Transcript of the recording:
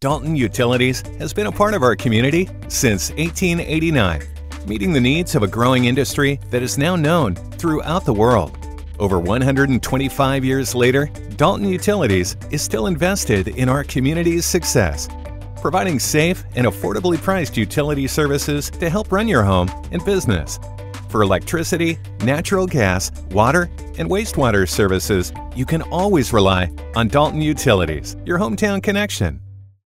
Dalton Utilities has been a part of our community since 1889, meeting the needs of a growing industry that is now known throughout the world. Over 125 years later, Dalton Utilities is still invested in our community's success, providing safe and affordably priced utility services to help run your home and business. For electricity, natural gas, water, and wastewater services, you can always rely on Dalton Utilities, your hometown connection.